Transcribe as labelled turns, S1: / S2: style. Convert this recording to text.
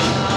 S1: Yeah.